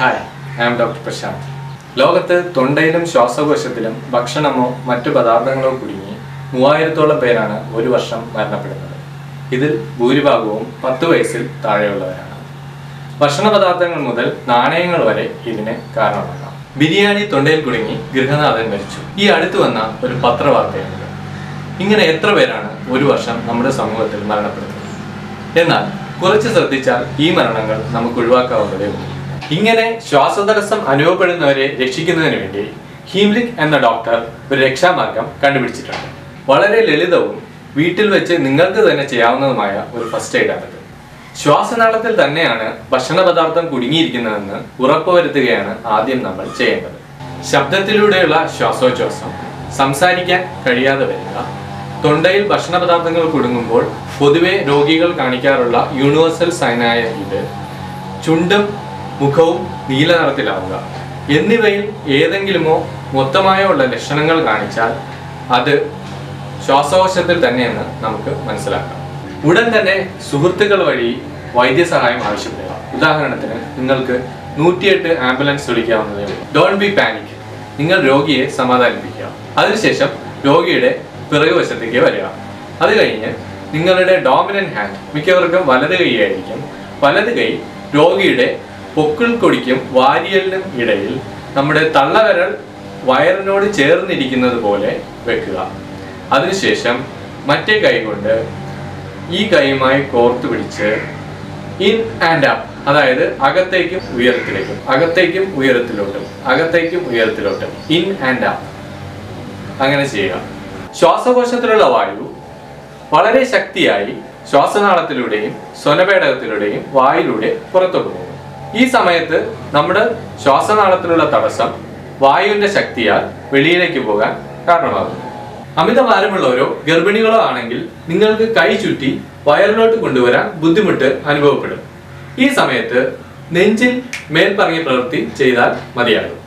Hi I am doctor Prashanth ലോകത്ത് തൊണ്ടയിലും ശ്വാസകോശത്തിലും ഭക്ഷണമോ മറ്റു പദാർത്ഥങ്ങളോ കുടുങ്ങി മൂവായിരത്തോളം പേരാണ് ഒരു വർഷം മരണപ്പെടുന്നത്. ഇതിൽ ഭൂരിഭാഗവും പത്ത് വയസ്സിൽ താഴെയുള്ളവരാണ്. ഭക്ഷണ പദാർത്ഥങ്ങൾ മുതൽ നാണയങ്ങൾ വരെ ഇതിന് കാരണമാകാം. ബിരിയാണി തൊണ്ടയിൽ കുടുങ്ങി ഗൃഹനാഥൻ മരിച്ചു. ഈ അടുത്തു വന്ന ഒരു പത്രവാർത്തയാണ് ഇങ്ങനെ എത്ര പേരാണ് ഒരു വർഷം നമ്മുടെ സമൂഹത്തിൽ മരണപ്പെടുന്നത്? എന്നാൽ കുറച്ച് ശ്രദ്ധിച്ചാൽ ഈ മരണങ്ങൾ നമുക്ക് ഒഴിവാക്കാവുന്നതേ ഉള്ളൂ. ഇങ്ങനെ ശ്വാസതടസ്സം അനുഭവപ്പെടുന്നവരെ രക്ഷിക്കുന്നതിന് വേണ്ടി ഹീംലിക് എന്ന ഡോക്ടർ ഒരു രക്ഷാമാർഗം കണ്ടുപിടിച്ചിട്ടുണ്ട്. വളരെ ലളിതവും വീട്ടിൽ വെച്ച് നിങ്ങൾക്ക് തന്നെ ചെയ്യാവുന്നതുമായ ഒരു ഫസ്റ്റ് എയ്ഡ് ആണിത്. ശ്വാസനാളത്തിൽ തന്നെയാണ് ഭക്ഷണ പദാർത്ഥം കുടുങ്ങിയിരിക്കുന്നതെന്ന് ഉറപ്പുവരുത്തുകയാണ് ആദ്യം നമ്മൾ ചെയ്യേണ്ടത്. ശബ്ദത്തിലൂടെയുള്ള ശ്വാസോച്ഛ്വാസം സംസാരിക്കാൻ കഴിയാതെ വരിക തൊണ്ടയിൽ ഭക്ഷണ പദാർത്ഥങ്ങൾ കുടുങ്ങുമ്പോൾ പൊതുവെ രോഗികൾ കാണിക്കാറുള്ള യൂണിവേഴ്സൽ സൈനായ ഇത് ചുണ്ടും മുഖവും നീല നിറത്തിലാവുക എന്നിവയിൽ ഏതെങ്കിലുമോ മൊത്തമായോ ഉള്ള ലക്ഷണങ്ങൾ കാണിച്ചാൽ അത് ശ്വാസകോശത്തിൽ തന്നെയെന്ന് നമുക്ക് മനസ്സിലാക്കാം. ഉടൻ തന്നെ സുഹൃത്തുക്കൾ വഴി വൈദ്യസഹായം ആവശ്യപ്പെടുക. ഉദാഹരണത്തിന് നിങ്ങൾക്ക് നൂറ്റിയെട്ട് ആംബുലൻസ് വിളിക്കാവുന്നതേ ഉള്ളൂ. ഡോൺ ബി പാനിക് നിങ്ങൾ രോഗിയെ സമാധാനിപ്പിക്കുക. അതിനുശേഷം രോഗിയുടെ പിറകുവശത്തേക്ക് വരിക. അത് കഴിഞ്ഞ് നിങ്ങളുടെ ഡോമിനൻ ഹാൻഡ് മിക്കവർക്കും വലത് കൈയായിരിക്കും. വലത് കൈ രോഗിയുടെ പൊക്കിൾ കൊടിക്കും വാരിയലിനും ഇടയിൽ നമ്മുടെ തള്ളവിരൽ വയറിനോട് ചേർന്നിരിക്കുന്നത് പോലെ വെക്കുക. അതിനുശേഷം മറ്റേ കൈ കൊണ്ട് ഈ കൈയുമായി കോർത്തു പിടിച്ച് ഇൻ ആൻഡ് അപ്പ് അതായത് അകത്തേക്കും ഉയരത്തിലേക്കും അകത്തേക്കും ഉയരത്തിലോട്ടും അകത്തേക്കും ഉയരത്തിലോട്ടും ഇൻ ആൻഡ് അപ്പ് അങ്ങനെ ചെയ്യുക. ശ്വാസകോശത്തിലുള്ള വായു വളരെ ശക്തിയായി ശ്വാസനാളത്തിലൂടെയും സ്വനപേടകത്തിലൂടെയും വായിലൂടെ പുറത്തോട്ട് പോകും. ഈ സമയത്ത് നമ്മുടെ ശ്വാസനാളത്തിലുള്ള തടസ്സം വായുവിന്റെ ശക്തിയാൽ വെളിയിലേക്ക് പോകാൻ കാരണമാകുന്നു. അമിത ഭാരമുള്ളവരോ ഗർഭിണികളോ ആണെങ്കിൽ നിങ്ങൾക്ക് കൈ ചുറ്റി വയറിലോട്ട് കൊണ്ടുവരാൻ ബുദ്ധിമുട്ട് അനുഭവപ്പെടും. ഈ സമയത്ത് നെഞ്ചിൽ മേൽപ്പറങ്ങിയ പ്രവൃത്തി ചെയ്താൽ മതിയാകും.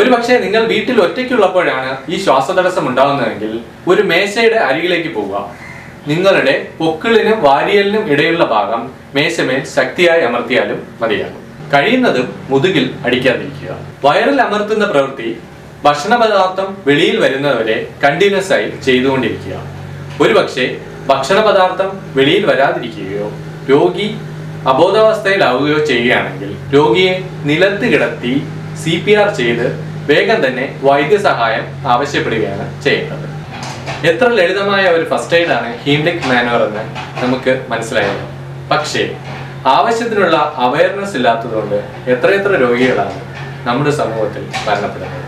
ഒരു പക്ഷേ നിങ്ങൾ വീട്ടിൽ ഒറ്റയ്ക്കുള്ളപ്പോഴാണ് ഈ ശ്വാസതടസ്സം ഉണ്ടാകുന്നതെങ്കിൽ ഒരു മേശയുടെ അരികിലേക്ക് പോവുക. നിങ്ങളുടെ പൊക്കിളിനും വാരിയലിനും ഇടയുള്ള ഭാഗം മേശമേൽ ശക്തിയായി അമർത്തിയാലും മതിയാകും. കഴിയുന്നതും മുതുകിൽ അടിക്കാതിരിക്കുക. വയറിൽ അമർത്തുന്ന പ്രവൃത്തി ഭക്ഷണ പദാർത്ഥം വെളിയിൽ വരുന്നവരെ കണ്ടിന്യൂസ് ആയി ചെയ്തുകൊണ്ടിരിക്കുക. ഒരുപക്ഷെ ഭക്ഷണ പദാർത്ഥം വെളിയിൽ വരാതിരിക്കുകയോ രോഗി അബോധാവസ്ഥയിലാവുകയോ ചെയ്യുകയാണെങ്കിൽ രോഗിയെ നിലത്ത് കിടത്തി സി പി ആർ ചെയ്ത് വേഗം തന്നെ വൈദ്യസഹായം ആവശ്യപ്പെടുകയാണ് ചെയ്യേണ്ടത്. എത്ര ലളിതമായ ഒരു ഫസ്റ്റ് എയ്ഡാണ് ഹീംലിക് മാനുവർ എന്ന് നമുക്ക് മനസ്സിലായത്. പക്ഷേ ആവശ്യത്തിനുള്ള അവയർനെസ് ഇല്ലാത്തതുകൊണ്ട് എത്രയെത്ര രോഗികളാണ് നമ്മുടെ സമൂഹത്തിൽ മരണപ്പെടുന്നത്.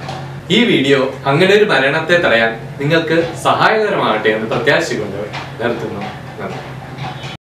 ഈ വീഡിയോ അങ്ങനെ ഒരു മരണത്തെ തടയാൻ നിങ്ങൾക്ക് സഹായകരമാകട്ടെ എന്ന് പ്രത്യാശിച്ചുകൊണ്ട് നിർത്തുന്നു. നന്ദി.